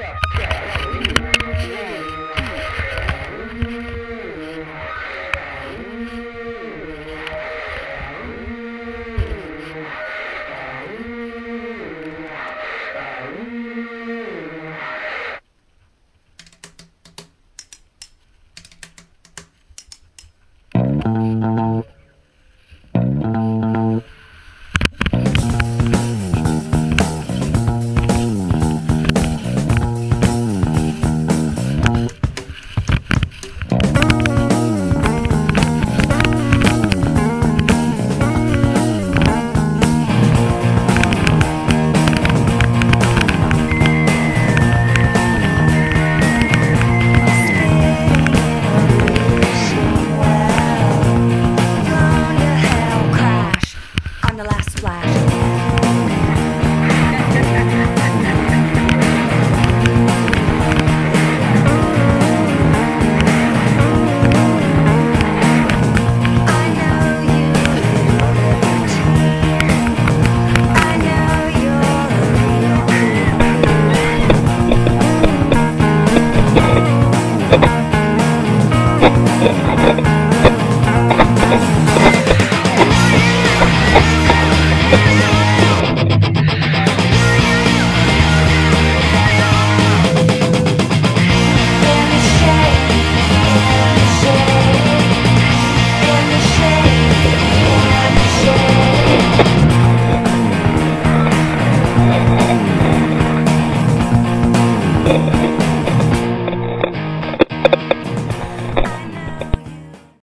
Check. Bye.